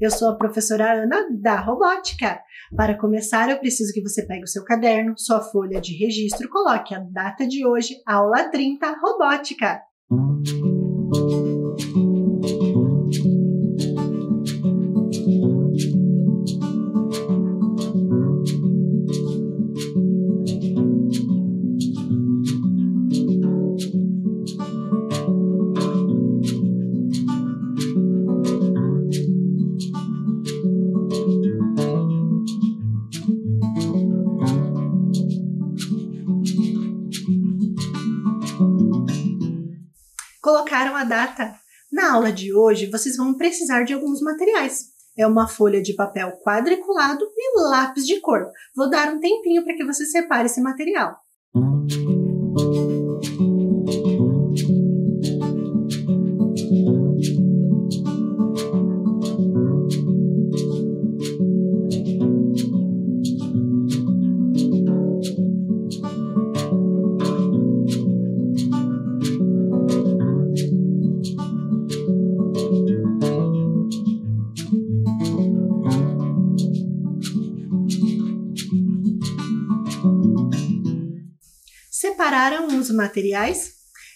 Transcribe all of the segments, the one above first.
Eu sou a professora Ana da Robótica. Para começar, eu preciso que você pegue o seu caderno, sua folha de registro, coloque a data de hoje, aula 30, Robótica. Colocaram a data. Na aula de hoje, vocês vão precisar de alguns materiais. É uma folha de papel quadriculado e lápis de cor. Vou dar um tempinho para que você separe esse material. Materiais?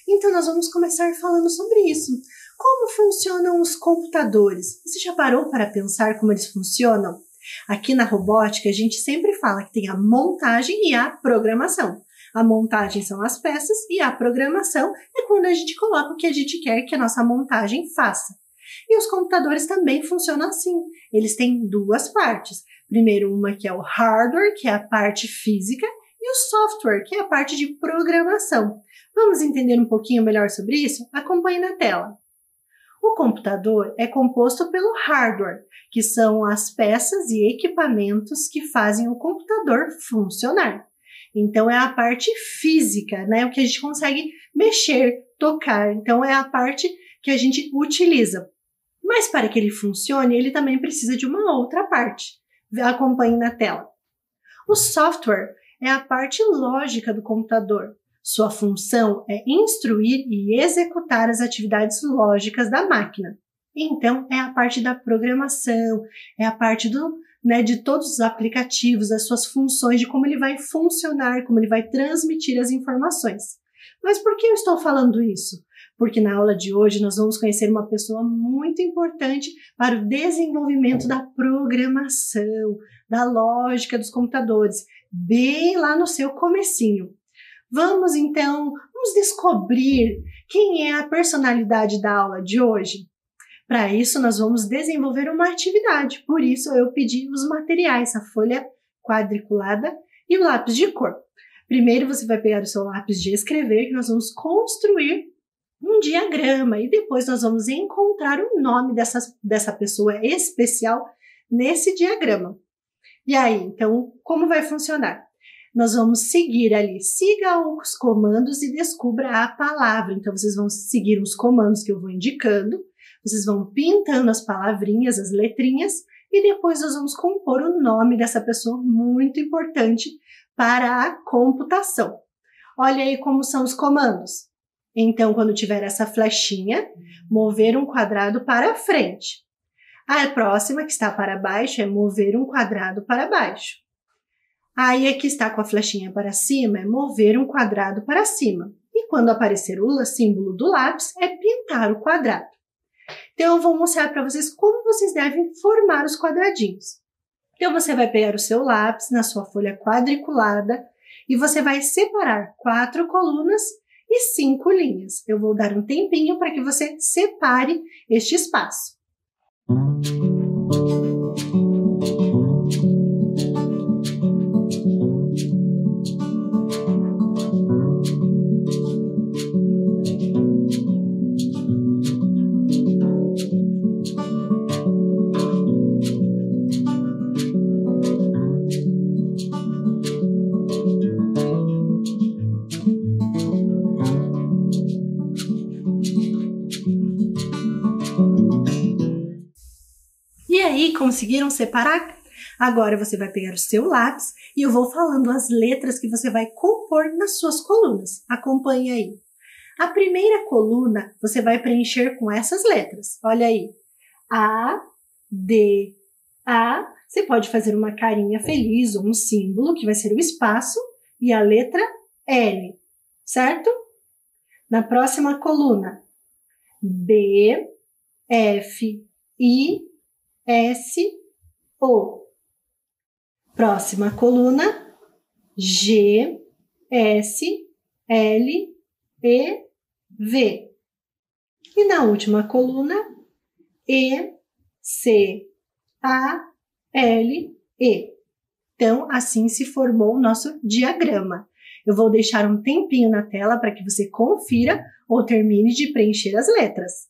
Então, nós vamos começar falando sobre isso. Como funcionam os computadores? Você já parou para pensar como eles funcionam? Aqui na robótica, a gente sempre fala que tem a montagem e a programação. A montagem são as peças e a programação é quando a gente coloca o que a gente quer que a nossa montagem faça. E os computadores também funcionam assim. Eles têm duas partes. Primeiro, uma que é o hardware, que é a parte física, e o software, que é a parte de programação. Vamos entender um pouquinho melhor sobre isso? Acompanhe na tela. O computador é composto pelo hardware, que são as peças e equipamentos que fazem o computador funcionar. Então é a parte física, né? O que a gente consegue mexer, tocar. Então é a parte que a gente utiliza. Mas para que ele funcione, ele também precisa de uma outra parte. Acompanhe na tela. O software é a parte lógica do computador. Sua função é instruir e executar as atividades lógicas da máquina. Então, é a parte da programação, é a parte do, né, de todos os aplicativos, as suas funções, de como ele vai funcionar, como ele vai transmitir as informações. Mas por que eu estou falando isso? Porque na aula de hoje nós vamos conhecer uma pessoa muito importante para o desenvolvimento da programação, da lógica dos computadores, bem lá no seu comecinho. Vamos então, vamos descobrir quem é a personalidade da aula de hoje. Para isso, nós vamos desenvolver uma atividade. Por isso, eu pedi os materiais, a folha quadriculada e o lápis de cor. Primeiro, você vai pegar o seu lápis de escrever, que nós vamos construir um diagrama e depois nós vamos encontrar o nome dessa, dessa pessoa especial nesse diagrama. E aí, então, como vai funcionar? Nós vamos seguir ali, siga os comandos e descubra a palavra. Então, vocês vão seguir os comandos que eu vou indicando, vocês vão pintando as palavrinhas, as letrinhas, e depois nós vamos compor o nome dessa pessoa muito importante para a computação. Olha aí como são os comandos. Então, quando tiver essa flechinha, mover um quadrado para frente. A próxima, que está para baixo, é mover um quadrado para baixo. Aí, a que está com a flechinha para cima é mover um quadrado para cima. E quando aparecer o símbolo do lápis, é pintar o quadrado. Então, eu vou mostrar para vocês como vocês devem formar os quadradinhos. Então, você vai pegar o seu lápis na sua folha quadriculada e você vai separar quatro colunas e cinco linhas. Eu vou dar um tempinho para que você separe este espaço. Aí, conseguiram separar? Agora você vai pegar o seu lápis e eu vou falando as letras que você vai compor nas suas colunas. Acompanhe aí. A primeira coluna você vai preencher com essas letras. Olha aí. A, D, A, você pode fazer uma carinha feliz ou um símbolo, que vai ser o espaço, e a letra L, certo? Na próxima coluna, B, F, I, S, O. Próxima coluna, G, S, L, E, V. E na última coluna, E, C, A, L, E. Então, assim se formou o nosso diagrama. Eu vou deixar um tempinho na tela para que você confira ou termine de preencher as letras.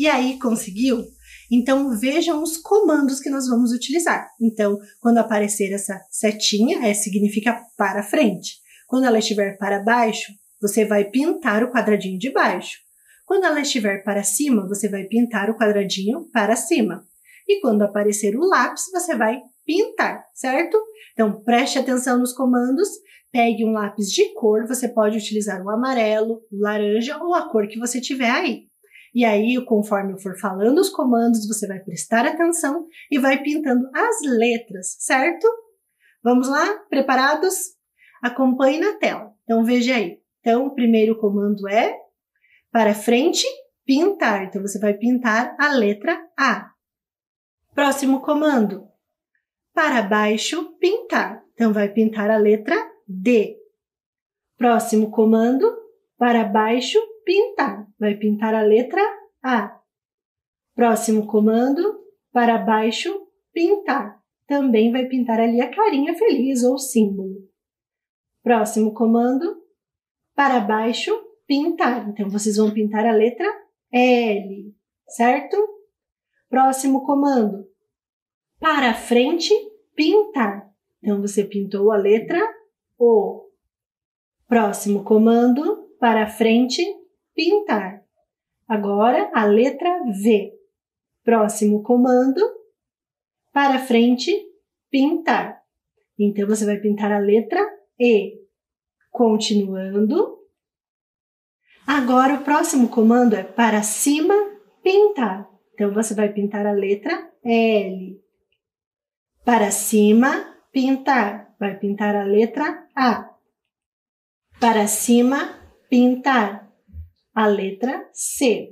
E aí, conseguiu? Então, vejam os comandos que nós vamos utilizar. Então, quando aparecer essa setinha, é, significa para frente. Quando ela estiver para baixo, você vai pintar o quadradinho de baixo. Quando ela estiver para cima, você vai pintar o quadradinho para cima. E quando aparecer o lápis, você vai pintar, certo? Então, preste atenção nos comandos. Pegue um lápis de cor, você pode utilizar o amarelo, o laranja ou a cor que você tiver aí. E aí, conforme eu for falando os comandos, você vai prestar atenção e vai pintando as letras, certo? Vamos lá? Preparados? Acompanhe na tela. Então, veja aí. Então, o primeiro comando é para frente, pintar. Então, você vai pintar a letra A. Próximo comando. Para baixo, pintar. Então, vai pintar a letra D. Próximo comando. Para baixo, pintar. Vai pintar a letra A. Próximo comando, para baixo, pintar. Também vai pintar ali a carinha feliz ou símbolo. Próximo comando, para baixo, pintar. Então, vocês vão pintar a letra L, certo? Próximo comando, para frente, pintar. Então, você pintou a letra O. Próximo comando, para frente, pintar. Agora a letra V. Próximo comando, para frente, pintar. Então você vai pintar a letra E. Continuando. Agora o próximo comando é para cima, pintar. Então você vai pintar a letra L. Para cima, pintar. Vai pintar a letra A. Para cima, pintar a letra C.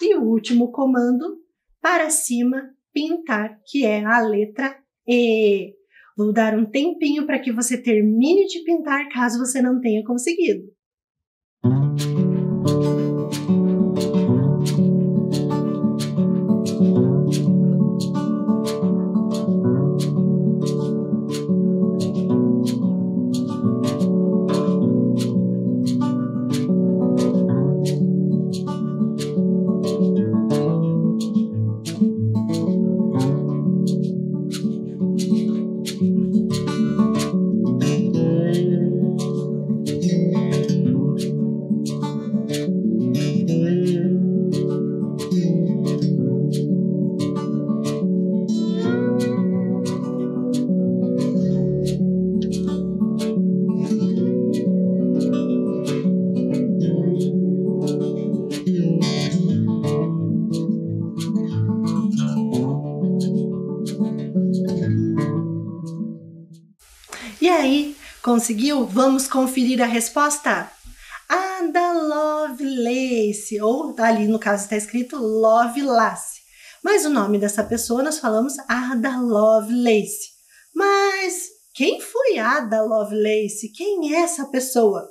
E o último comando, para cima, pintar, que é a letra E. Vou dar um tempinho para que você termine de pintar caso você não tenha conseguido. Conseguiu? Vamos conferir a resposta? Ada Lovelace, ou ali no caso está escrito Lovelace. Mas o nome dessa pessoa nós falamos Ada Lovelace. Mas quem foi Ada Lovelace? Quem é essa pessoa?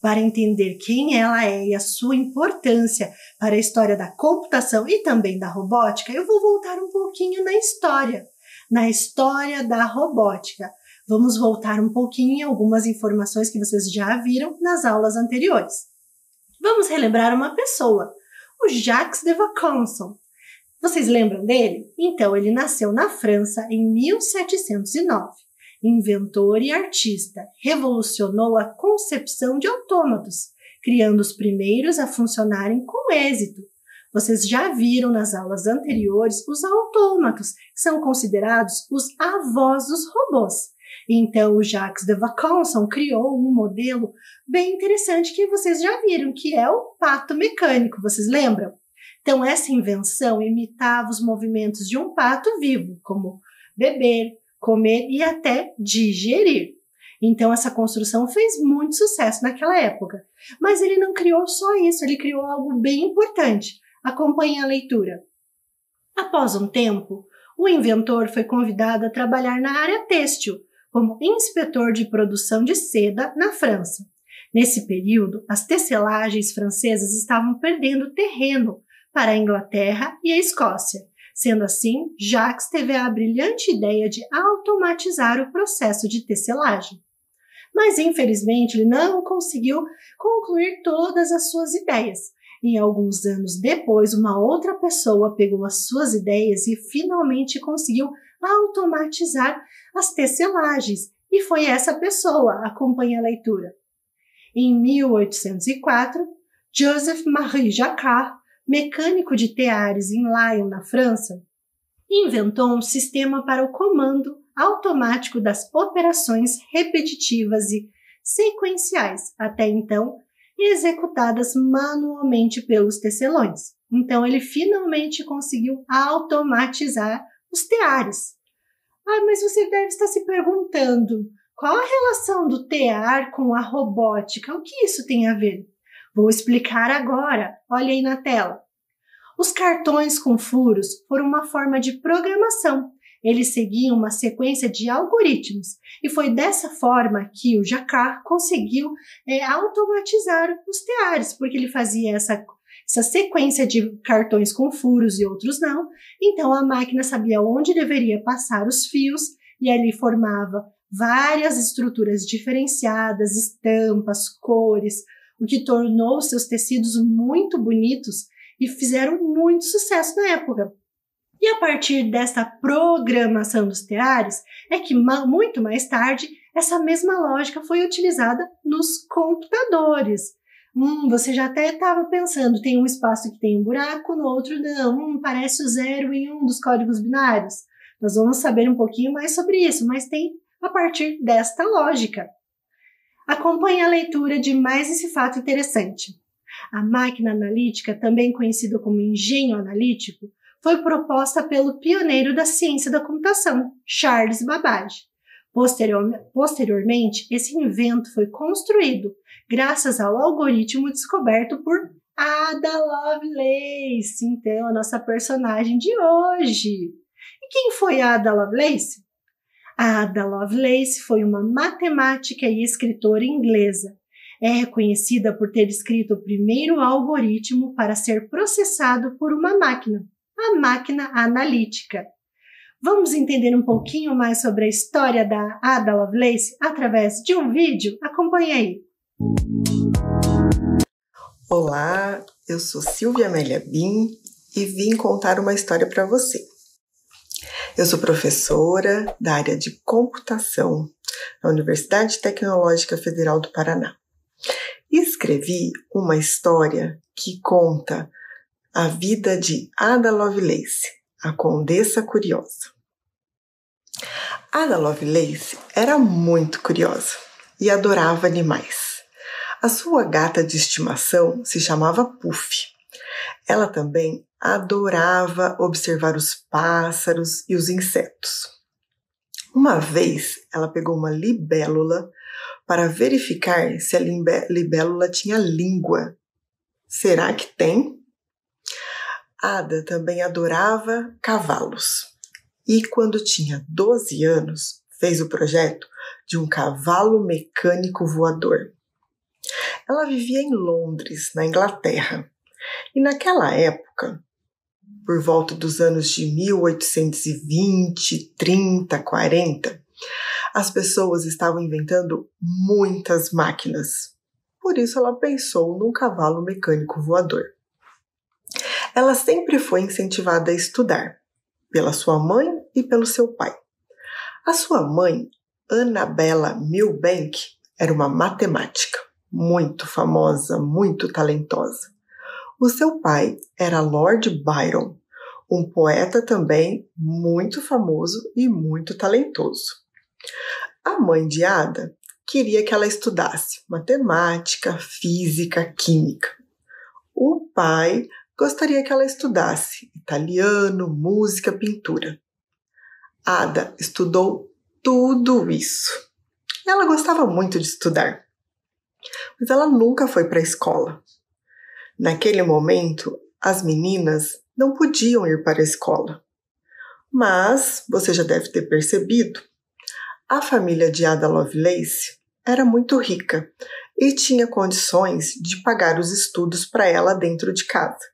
Para entender quem ela é e a sua importância para a história da computação e também da robótica, eu vou voltar um pouquinho na história, na história da robótica. Vamos voltar um pouquinho em algumas informações que vocês já viram nas aulas anteriores. Vamos relembrar uma pessoa, o Jacques de Vaucanson. Vocês lembram dele? Então, ele nasceu na França em 1709. Inventor e artista, revolucionou a concepção de autômatos, criando os primeiros a funcionarem com êxito. Vocês já viram nas aulas anteriores os autômatos, que são considerados os avós dos robôs. Então, o Jacques de Vacquenson criou um modelo bem interessante que vocês já viram, que é o pato mecânico, vocês lembram? Então, essa invenção imitava os movimentos de um pato vivo, como beber, comer e até digerir. Então, essa construção fez muito sucesso naquela época. Mas ele não criou só isso, ele criou algo bem importante. Acompanhe a leitura. Após um tempo, o inventor foi convidado a trabalhar na área têxtil, como inspetor de produção de seda na França. Nesse período, as tecelagens francesas estavam perdendo terreno para a Inglaterra e a Escócia. Sendo assim, Jacques teve a brilhante ideia de automatizar o processo de tecelagem. Mas infelizmente ele não conseguiu concluir todas as suas ideias. E alguns anos depois, uma outra pessoa pegou as suas ideias e finalmente conseguiu automatizar as tecelagens, e foi essa pessoa, acompanha a leitura. Em 1804, Joseph Marie Jacquard, mecânico de teares em Lyon, na França, inventou um sistema para o comando automático das operações repetitivas e sequenciais, até então executadas manualmente pelos tecelões. Então ele finalmente conseguiu automatizar os teares. Ah, mas você deve estar se perguntando qual a relação do tear com a robótica? O que isso tem a ver? Vou explicar agora. Olha aí na tela. Os cartões com furos foram uma forma de programação. Eles seguiam uma sequência de algoritmos e foi dessa forma que o Jacquard conseguiu é, automatizar os teares, porque ele fazia essa essa sequência de cartões com furos e outros não. Então a máquina sabia onde deveria passar os fios e ali formava várias estruturas diferenciadas, estampas, cores, o que tornou seus tecidos muito bonitos e fizeram muito sucesso na época. E a partir desta programação dos teares é que muito mais tarde essa mesma lógica foi utilizada nos computadores. Hum, você já até estava pensando, tem um espaço que tem um buraco, no outro não. Hum, parece o zero em um dos códigos binários. Nós vamos saber um pouquinho mais sobre isso, mas tem a partir desta lógica. Acompanhe a leitura de mais esse fato interessante. A máquina analítica, também conhecida como engenho analítico, foi proposta pelo pioneiro da ciência da computação, Charles Babbage. Posteriormente, esse invento foi construído graças ao algoritmo descoberto por Ada Lovelace, então a nossa personagem de hoje. E quem foi Ada Lovelace? Ada Lovelace foi uma matemática e escritora inglesa. É reconhecida por ter escrito o primeiro algoritmo para ser processado por uma máquina, a máquina analítica. Vamos entender um pouquinho mais sobre a história da Ada Lovelace através de um vídeo? Acompanhe aí. Olá, eu sou Silvia Amélia Bin e vim contar uma história para você. Eu sou professora da área de computação na Universidade Tecnológica Federal do Paraná. Escrevi uma história que conta a vida de Ada Lovelace, a Condessa Curiosa. Ada Lovelace era muito curiosa e adorava animais. A sua gata de estimação se chamava Puff. Ela também adorava observar os pássaros e os insetos. Uma vez ela pegou uma libélula para verificar se a libélula tinha língua. Será que tem? Ada também adorava cavalos e, quando tinha 12 anos, fez o projeto de um cavalo mecânico voador. Ela vivia em Londres, na Inglaterra, e naquela época, por volta dos anos de 1820, 30, 40, as pessoas estavam inventando muitas máquinas. Por isso ela pensou num cavalo mecânico voador. Ela sempre foi incentivada a estudar, pela sua mãe e pelo seu pai. A sua mãe, Annabella Milbank, era uma matemática muito famosa, muito talentosa. O seu pai era Lord Byron, um poeta também muito famoso e muito talentoso. A mãe de Ada queria que ela estudasse matemática, física, química. O pai gostaria que ela estudasse italiano, música, pintura. Ada estudou tudo isso. Ela gostava muito de estudar, mas ela nunca foi para a escola. Naquele momento, as meninas não podiam ir para a escola. Mas, você já deve ter percebido, a família de Ada Lovelace era muito rica e tinha condições de pagar os estudos para ela dentro de casa.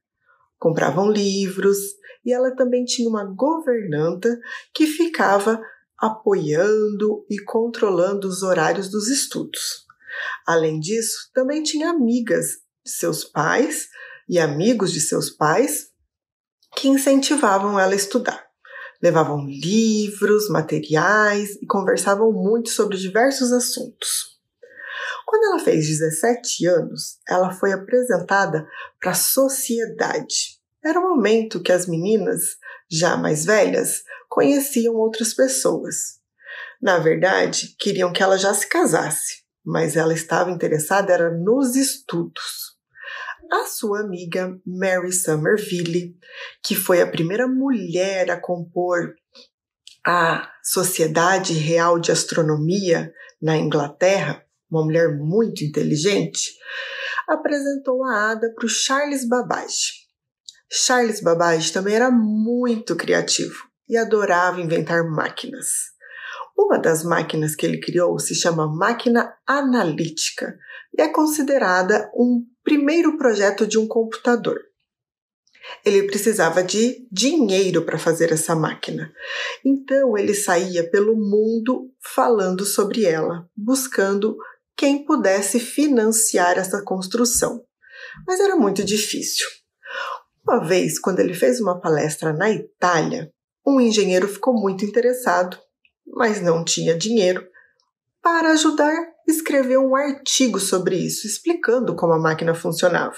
Compravam livros e ela também tinha uma governanta que ficava apoiando e controlando os horários dos estudos. Além disso, também tinha amigas de seus pais e amigos de seus pais que incentivavam ela a estudar. Levavam livros, materiais e conversavam muito sobre diversos assuntos. Quando ela fez 17 anos, ela foi apresentada para a sociedade. Era o momento que as meninas, já mais velhas, conheciam outras pessoas. Na verdade, queriam que ela já se casasse, mas ela estava interessada era nos estudos a sua amiga Mary Somerville, que foi a primeira mulher a compor a Sociedade Real de Astronomia na Inglaterra, uma mulher muito inteligente, apresentou a Ada para o Charles Babbage. Charles Babbage também era muito criativo e adorava inventar máquinas. Uma das máquinas que ele criou se chama máquina analítica e é considerada um primeiro projeto de um computador. Ele precisava de dinheiro para fazer essa máquina. Então ele saía pelo mundo falando sobre ela, buscando quem pudesse financiar essa construção. Mas era muito difícil. Uma vez, quando ele fez uma palestra na Itália, um engenheiro ficou muito interessado, mas não tinha dinheiro para ajudar escreveu um artigo sobre isso, explicando como a máquina funcionava.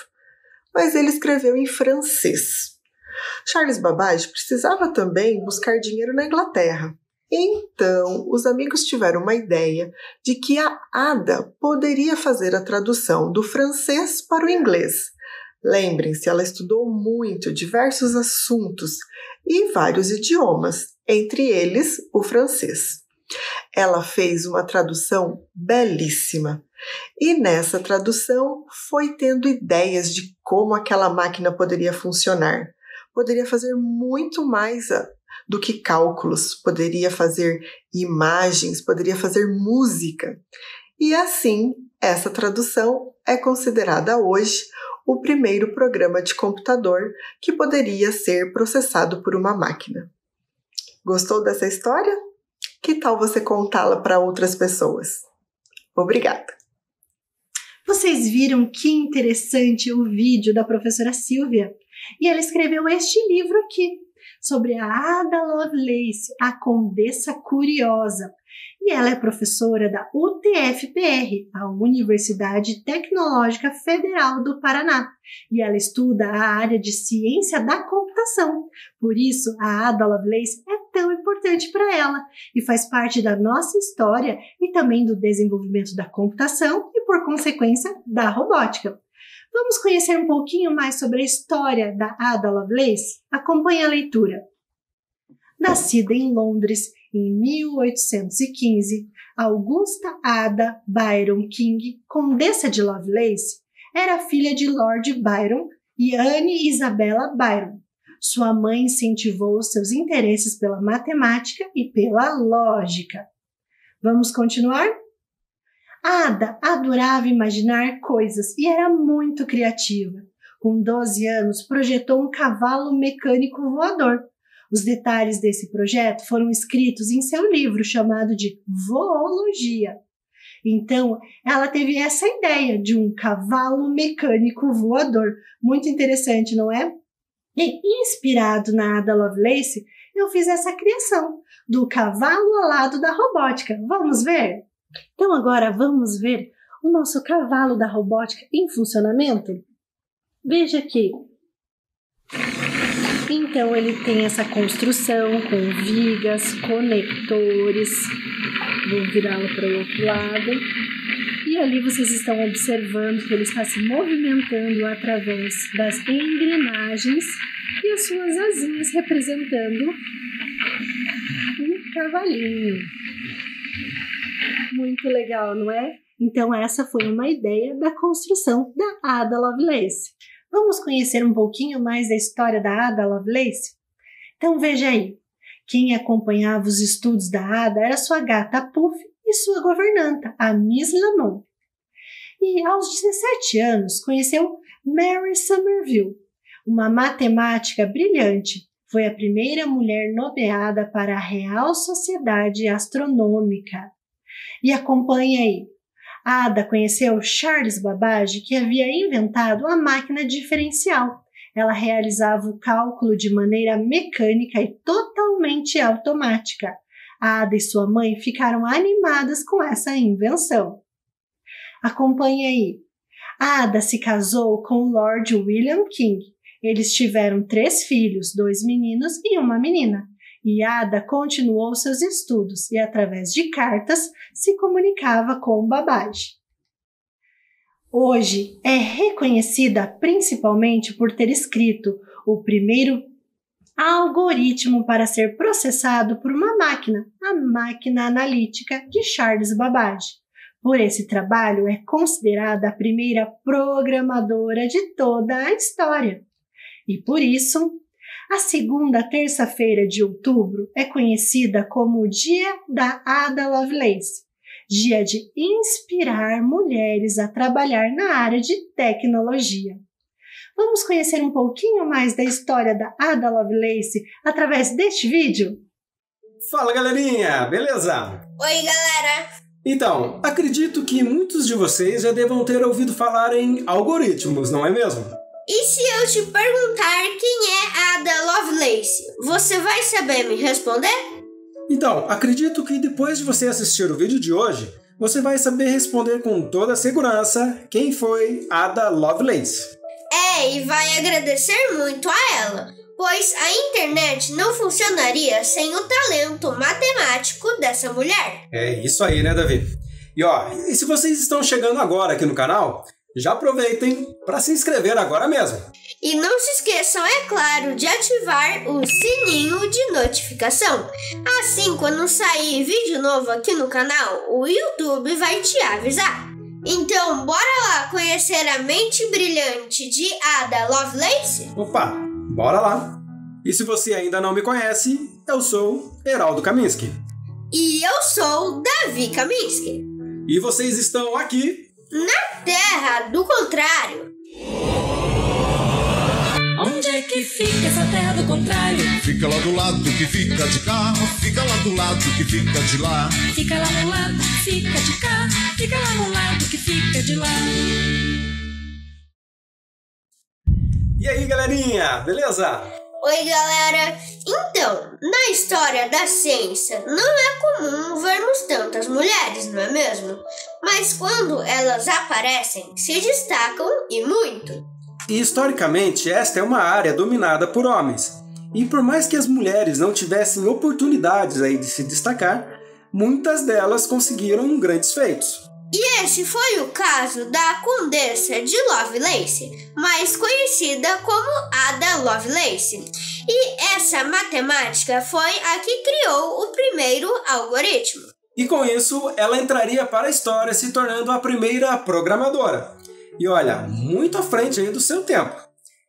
Mas ele escreveu em francês. Charles Babbage precisava também buscar dinheiro na Inglaterra. Então, os amigos tiveram uma ideia de que a Ada poderia fazer a tradução do francês para o inglês. Lembrem-se, ela estudou muito diversos assuntos e vários idiomas, entre eles o francês ela fez uma tradução belíssima. E nessa tradução foi tendo ideias de como aquela máquina poderia funcionar. Poderia fazer muito mais ah, do que cálculos, poderia fazer imagens, poderia fazer música. E assim, essa tradução é considerada hoje o primeiro programa de computador que poderia ser processado por uma máquina. Gostou dessa história? Que tal você contá-la para outras pessoas? Obrigada! Vocês viram que interessante o vídeo da professora Silvia? E ela escreveu este livro aqui, sobre a Ada Lovelace, a Condessa Curiosa, e ela é professora da UTFPR, a Universidade Tecnológica Federal do Paraná, e ela estuda a área de ciência da computação. Por isso, a Ada Lovelace é tão importante para ela e faz parte da nossa história e também do desenvolvimento da computação e, por consequência, da robótica. Vamos conhecer um pouquinho mais sobre a história da Ada Lovelace? Acompanhe a leitura. Nascida em Londres em 1815, Augusta Ada Byron King, Condessa de Lovelace, era filha de Lord Byron e Anne Isabella Byron. Sua mãe incentivou seus interesses pela matemática e pela lógica. Vamos continuar? Ada adorava imaginar coisas e era muito criativa. Com 12 anos, projetou um cavalo mecânico voador os detalhes desse projeto foram escritos em seu livro chamado de Voologia. Então, ela teve essa ideia de um cavalo mecânico voador. Muito interessante, não é? E inspirado na Ada Lovelace, eu fiz essa criação do cavalo alado da robótica. Vamos ver? Então agora vamos ver o nosso cavalo da robótica em funcionamento? Veja aqui. Então ele tem essa construção com vigas, conectores. Vou virá-lo para o outro lado. E ali vocês estão observando que ele está se movimentando através das engrenagens e as suas asinhas representando um cavalinho. Muito legal, não é? Então, essa foi uma ideia da construção da Ada Lovelace. Vamos conhecer um pouquinho mais da história da Ada Lovelace? Então, veja aí. Quem acompanhava os estudos da Ada era sua gata Puff e sua governanta, a Miss Lamont. E aos 17 anos conheceu Mary Somerville, uma matemática brilhante. Foi a primeira mulher nomeada para a Real Sociedade Astronômica. E acompanhe aí. Ada conheceu Charles Babbage, que havia inventado a máquina diferencial. Ela realizava o cálculo de maneira mecânica e totalmente automática. Ada e sua mãe ficaram animadas com essa invenção. Acompanhe aí. Ada se casou com Lord William King. Eles tiveram três filhos, dois meninos e uma menina. E Ada continuou seus estudos e, através de cartas, se comunicava com Babbage. Hoje é reconhecida principalmente por ter escrito o primeiro algoritmo para ser processado por uma máquina, a máquina analítica de Charles Babbage. Por esse trabalho, é considerada a primeira programadora de toda a história. E por isso, a segunda terça-feira de outubro é conhecida como o Dia da Ada Lovelace, dia de inspirar mulheres a trabalhar na área de tecnologia. Vamos conhecer um pouquinho mais da história da Ada Lovelace através deste vídeo? Fala galerinha, beleza? Oi galera! Então, acredito que muitos de vocês já devam ter ouvido falar em algoritmos, não é mesmo? E se eu te perguntar quem é Ada Lovelace, você vai saber me responder? Então, acredito que depois de você assistir o vídeo de hoje, você vai saber responder com toda segurança quem foi Ada Lovelace. É, e vai agradecer muito a ela, pois a internet não funcionaria sem o talento matemático dessa mulher. É isso aí, né, Davi? E ó, e se vocês estão chegando agora aqui no canal, já aproveitem para se inscrever agora mesmo. E não se esqueçam, é claro, de ativar o sininho de notificação. Assim, quando sair vídeo novo aqui no canal, o YouTube vai te avisar. Então, bora lá conhecer a mente brilhante de Ada Lovelace? Opa, bora lá! E se você ainda não me conhece, eu sou Heraldo Kaminski. E eu sou Davi Kaminski. E vocês estão aqui na Terra do Contrário. Onde é que fica essa terra do contrário? Fica lá do lado que fica de cá, fica lá do lado que fica de lá. Fica lá no lado que fica de cá, fica lá no lado que fica de lá. E aí, galerinha, beleza? Oi, galera! Então, na história da ciência, não é comum vermos tantas mulheres, não é mesmo? Mas quando elas aparecem, se destacam e muito. E historicamente, esta é uma área dominada por homens. E por mais que as mulheres não tivessem oportunidades aí de se destacar, muitas delas conseguiram grandes feitos. E esse foi o caso da Condessa de Lovelace, mais conhecida como Ada Lovelace. E essa matemática foi a que criou o primeiro algoritmo. E com isso, ela entraria para a história se tornando a primeira programadora. E olha, muito à frente aí do seu tempo.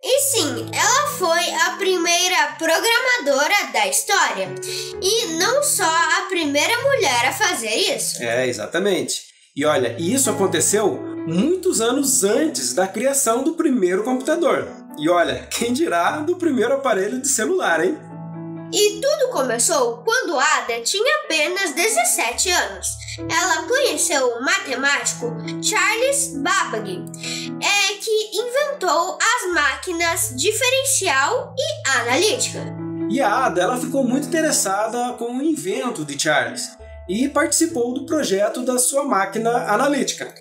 E sim, ela foi a primeira programadora da história. E não só a primeira mulher a fazer isso. É, exatamente. E olha, isso aconteceu muitos anos antes da criação do primeiro computador. E olha, quem dirá do primeiro aparelho de celular, hein? E tudo começou quando Ada tinha apenas 17 anos. Ela conheceu o matemático Charles Babbage, é que inventou as máquinas diferencial e analítica. E a Ada ela ficou muito interessada com o invento de Charles e participou do projeto da sua máquina analítica.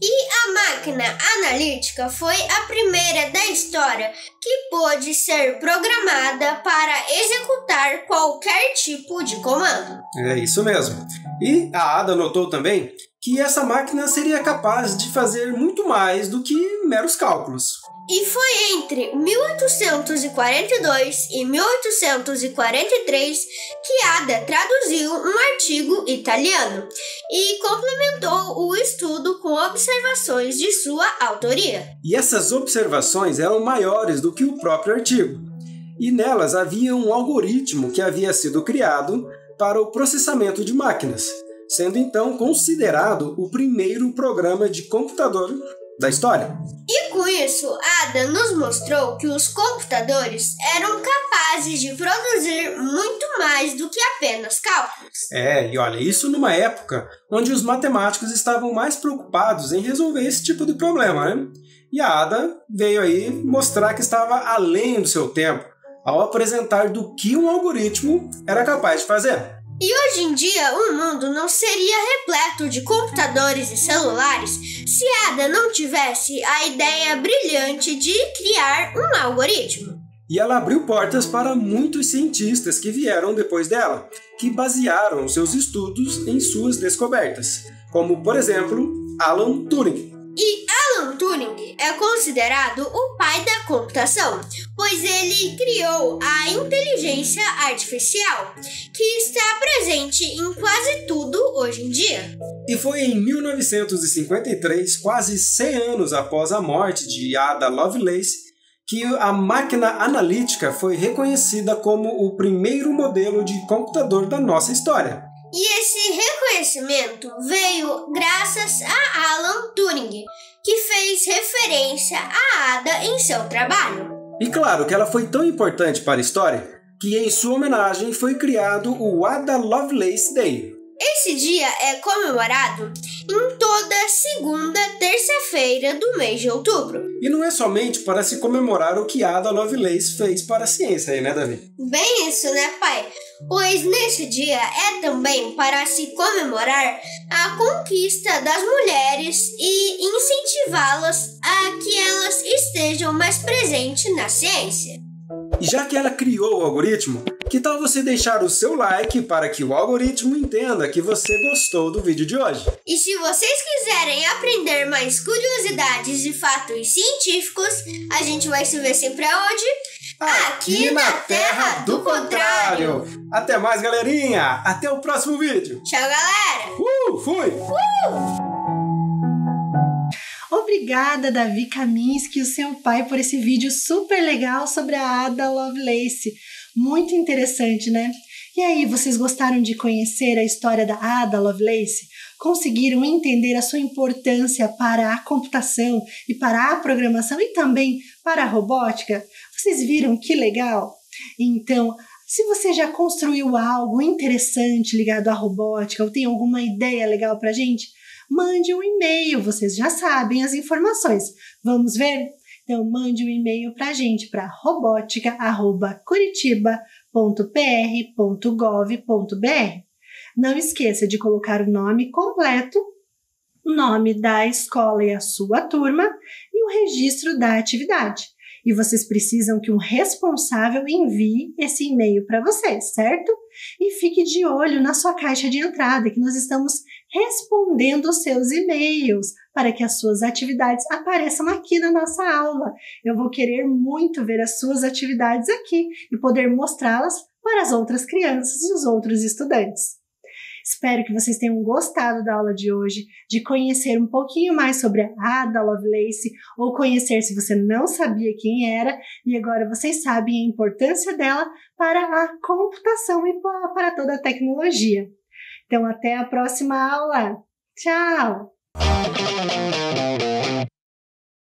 E a máquina analítica foi a primeira da história que pôde ser programada para executar qualquer tipo de comando. É isso mesmo. E a Ada notou também que essa máquina seria capaz de fazer muito mais do que meros cálculos. E foi entre 1842 e 1843 que Ada traduziu um artigo italiano e complementou o estudo com observações de sua autoria. E essas observações eram maiores do que o próprio artigo. E nelas havia um algoritmo que havia sido criado para o processamento de máquinas, sendo então considerado o primeiro programa de computador da história. E isso, Ada nos mostrou que os computadores eram capazes de produzir muito mais do que apenas cálculos. É, e olha, isso numa época onde os matemáticos estavam mais preocupados em resolver esse tipo de problema, né? E a Ada veio aí mostrar que estava além do seu tempo ao apresentar do que um algoritmo era capaz de fazer. E hoje em dia, o mundo não seria repleto de computadores e celulares se Ada não tivesse a ideia brilhante de criar um algoritmo. E ela abriu portas para muitos cientistas que vieram depois dela, que basearam seus estudos em suas descobertas, como, por exemplo, Alan Turing. E Alan Turing é considerado o pai da computação, pois ele criou a inteligência artificial, que está presente em quase tudo hoje em dia. E foi em 1953, quase 100 anos após a morte de Ada Lovelace, que a máquina analítica foi reconhecida como o primeiro modelo de computador da nossa história. E esse reconhecimento veio graças a Alan Turing, que fez referência a Ada em seu trabalho. E claro que ela foi tão importante para a história que em sua homenagem foi criado o Ada Lovelace Day. Esse dia é comemorado em toda segunda terça-feira do mês de outubro. E não é somente para se comemorar o que Ada Lovelace fez para a ciência aí, né, Davi? Bem isso, né, pai? Pois nesse dia é também para se comemorar a conquista das mulheres e incentivá-las a que elas estejam mais presentes na ciência. E já que ela criou o algoritmo, que tal você deixar o seu like para que o algoritmo entenda que você gostou do vídeo de hoje? E se vocês quiserem aprender mais curiosidades e fatos científicos, a gente vai se ver sempre aonde? Aqui na Terra do Contrário. Até mais, galerinha! Até o próximo vídeo! Tchau, galera! Uh, fui! Obrigada, Davi Kaminski e o seu pai, por esse vídeo super legal sobre a Ada Lovelace. Muito interessante, né? E aí, vocês gostaram de conhecer a história da Ada Lovelace? Conseguiram entender a sua importância para a computação e para a programação e também para a robótica? Vocês viram que legal? Então, se você já construiu algo interessante ligado à robótica ou tem alguma ideia legal para gente, mande um e-mail, vocês já sabem as informações. Vamos ver? Então, mande um e-mail para a gente para robótica.curitiba.pr.gov.br. Não esqueça de colocar o nome completo, o nome da escola e a sua turma e o registro da atividade. E vocês precisam que um responsável envie esse e-mail para vocês, certo? E fique de olho na sua caixa de entrada, que nós estamos respondendo os seus e-mails para que as suas atividades apareçam aqui na nossa aula. Eu vou querer muito ver as suas atividades aqui e poder mostrá-las para as outras crianças e os outros estudantes. Espero que vocês tenham gostado da aula de hoje, de conhecer um pouquinho mais sobre a Ada Lovelace, ou conhecer se você não sabia quem era, e agora vocês sabem a importância dela para a computação e para toda a tecnologia. Então, até a próxima aula. Tchau!